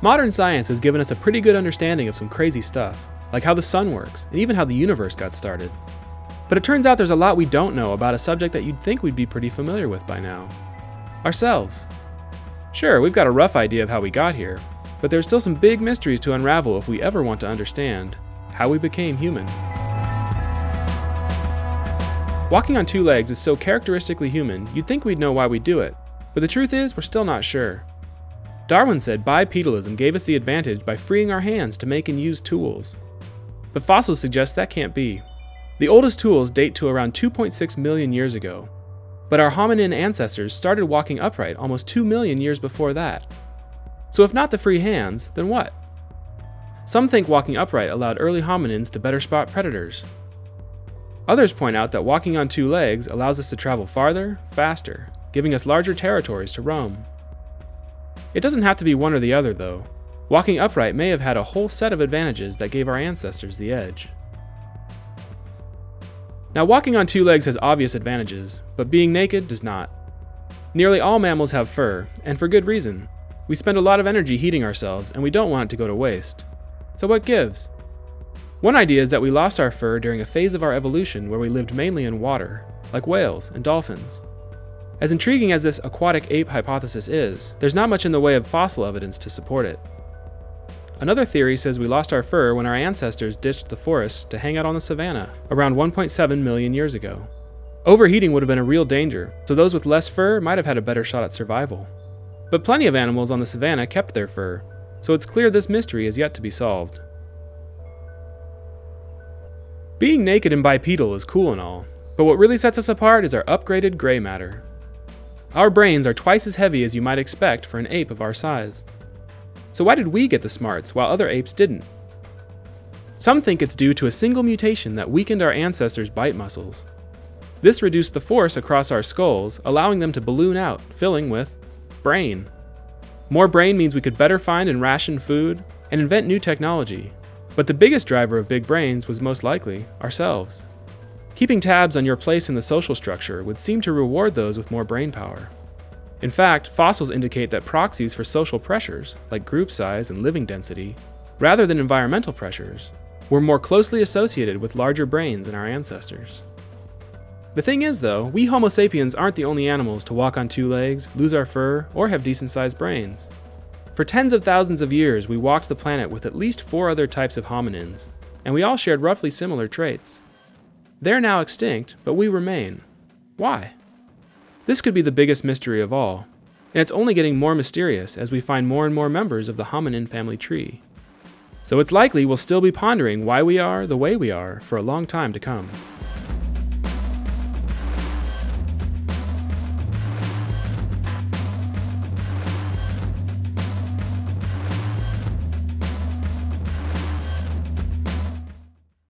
Modern science has given us a pretty good understanding of some crazy stuff, like how the sun works, and even how the universe got started. But it turns out there's a lot we don't know about a subject that you'd think we'd be pretty familiar with by now. Ourselves. Sure, we've got a rough idea of how we got here, but there's still some big mysteries to unravel if we ever want to understand how we became human. Walking on two legs is so characteristically human, you'd think we'd know why we do it, but the truth is, we're still not sure. Darwin said bipedalism gave us the advantage by freeing our hands to make and use tools. But fossils suggest that can't be. The oldest tools date to around 2.6 million years ago, but our hominin ancestors started walking upright almost 2 million years before that. So if not the free hands, then what? Some think walking upright allowed early hominins to better spot predators. Others point out that walking on two legs allows us to travel farther, faster, giving us larger territories to roam. It doesn't have to be one or the other, though. Walking upright may have had a whole set of advantages that gave our ancestors the edge. Now, walking on two legs has obvious advantages, but being naked does not. Nearly all mammals have fur, and for good reason. We spend a lot of energy heating ourselves, and we don't want it to go to waste. So, what gives? One idea is that we lost our fur during a phase of our evolution where we lived mainly in water, like whales and dolphins. As intriguing as this aquatic ape hypothesis is, there's not much in the way of fossil evidence to support it. Another theory says we lost our fur when our ancestors ditched the forests to hang out on the savanna around 1.7 million years ago. Overheating would have been a real danger, so those with less fur might have had a better shot at survival. But plenty of animals on the savanna kept their fur, so it's clear this mystery is yet to be solved. Being naked and bipedal is cool and all, but what really sets us apart is our upgraded gray matter. Our brains are twice as heavy as you might expect for an ape of our size. So why did we get the smarts while other apes didn't? Some think it's due to a single mutation that weakened our ancestors' bite muscles. This reduced the force across our skulls, allowing them to balloon out, filling with brain. More brain means we could better find and ration food and invent new technology, but the biggest driver of big brains was most likely ourselves. Keeping tabs on your place in the social structure would seem to reward those with more brain power. In fact, fossils indicate that proxies for social pressures, like group size and living density, rather than environmental pressures, were more closely associated with larger brains in our ancestors. The thing is, though, we Homo sapiens aren't the only animals to walk on two legs, lose our fur, or have decent sized brains. For tens of thousands of years, we walked the planet with at least four other types of hominins, and we all shared roughly similar traits. They're now extinct, but we remain. Why? This could be the biggest mystery of all, and it's only getting more mysterious as we find more and more members of the hominin family tree. So it's likely we'll still be pondering why we are the way we are for a long time to come.